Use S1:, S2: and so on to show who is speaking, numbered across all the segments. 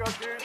S1: go, dude.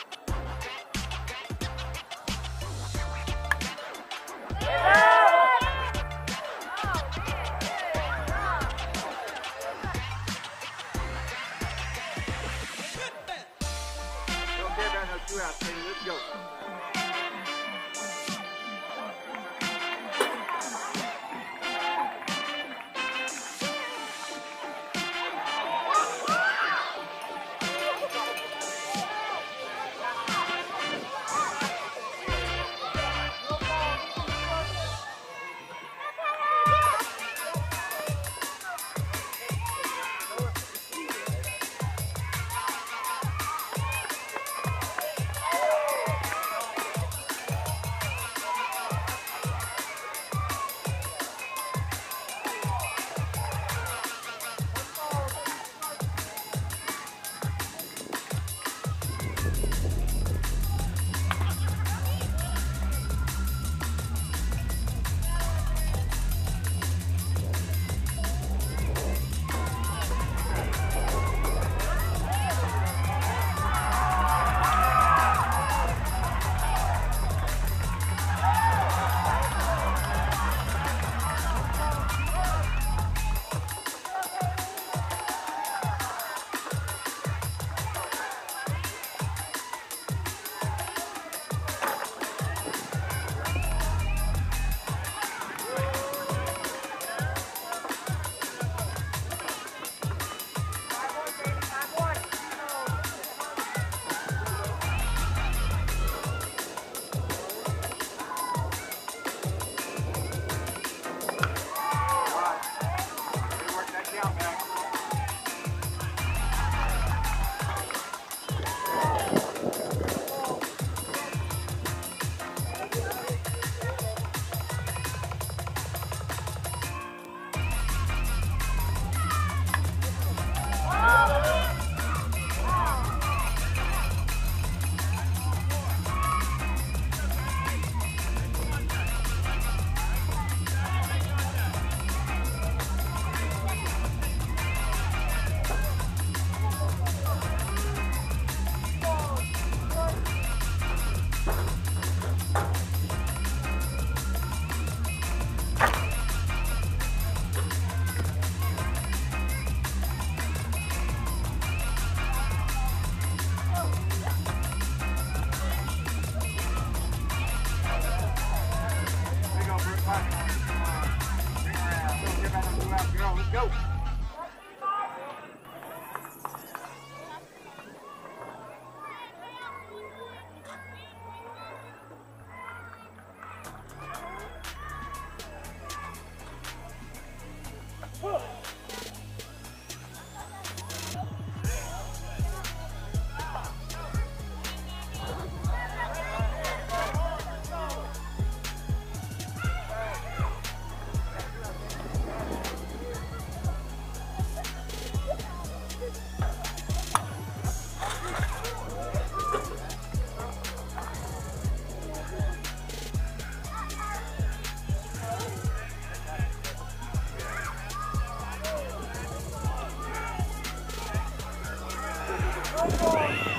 S1: Three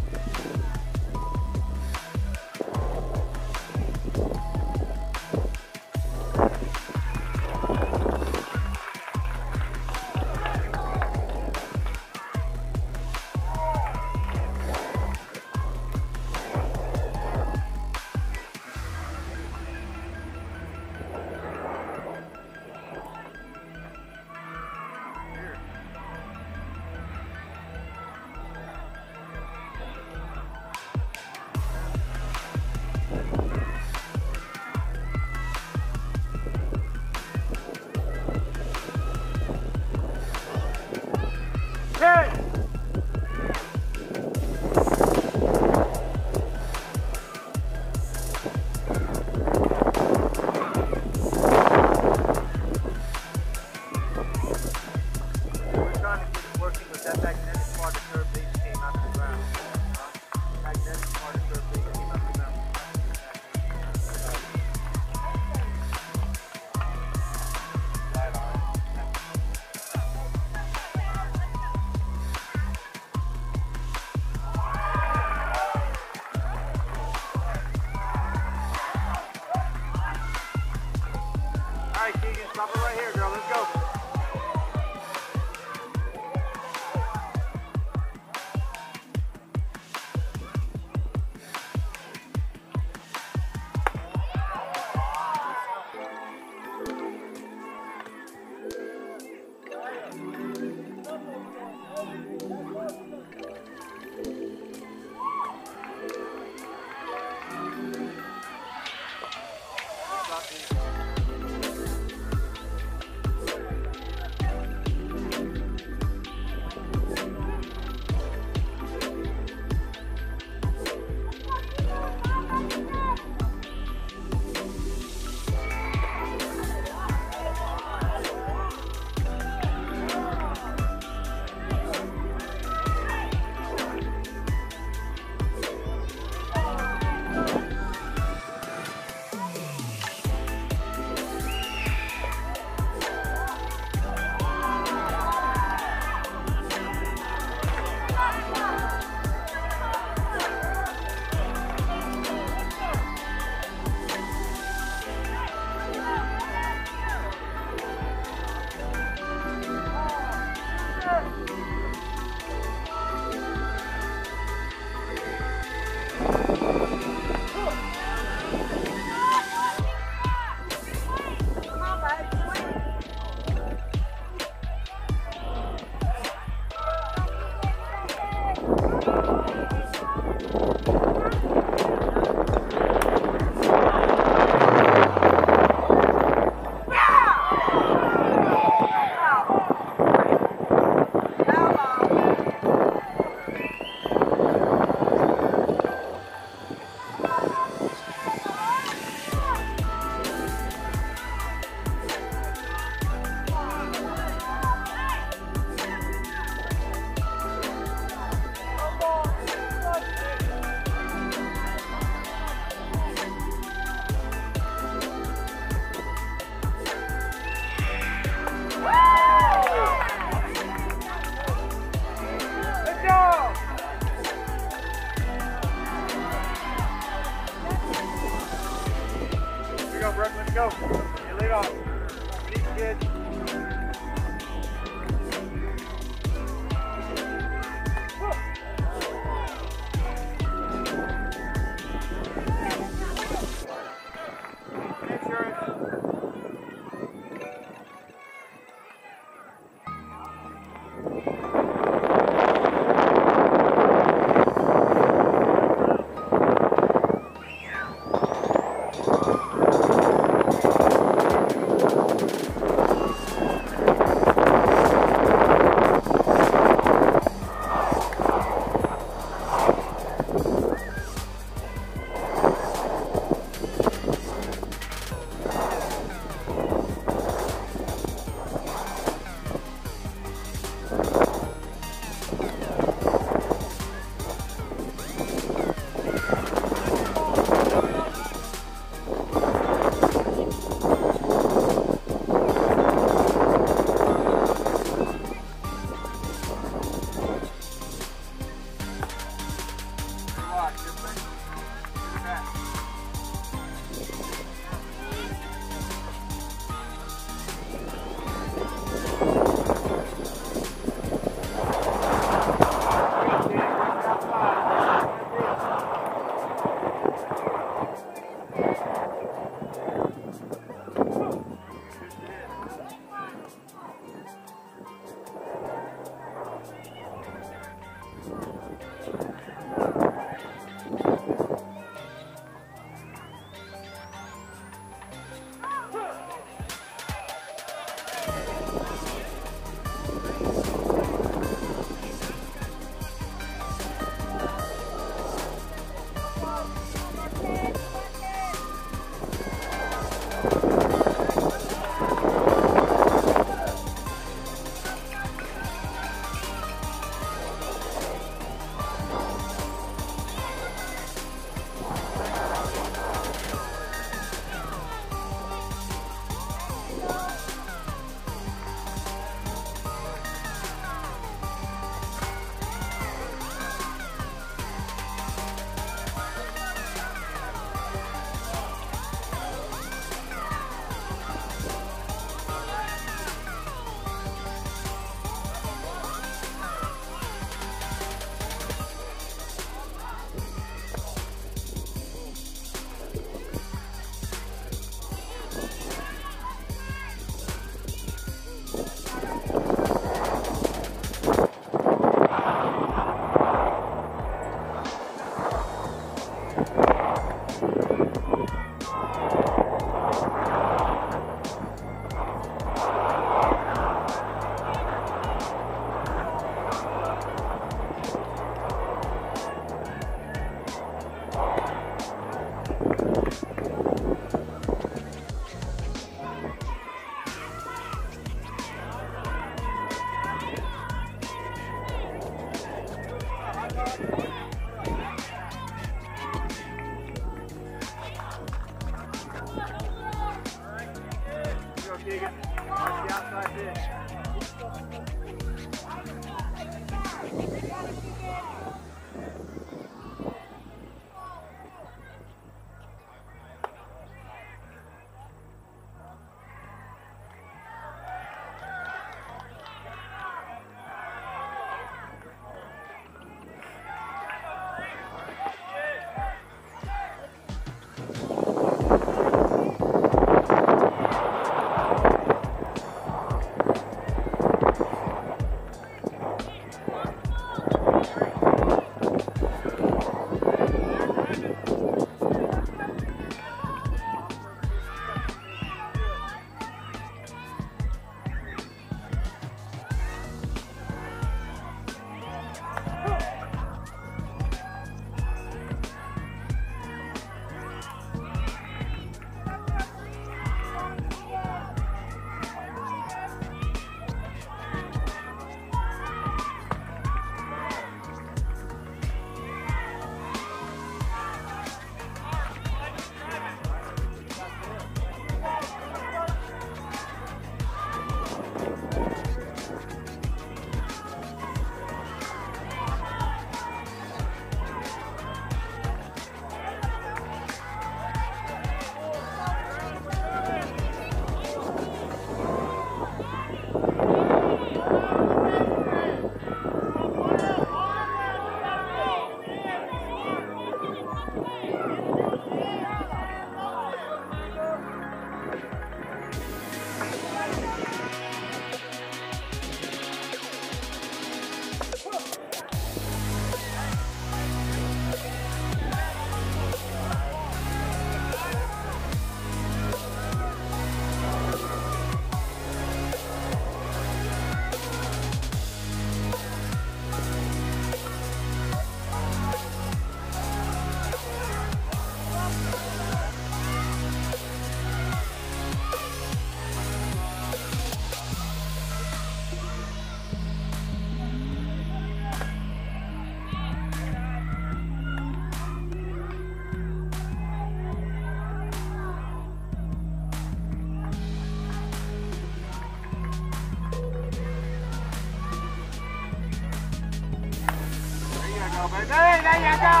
S1: Anh?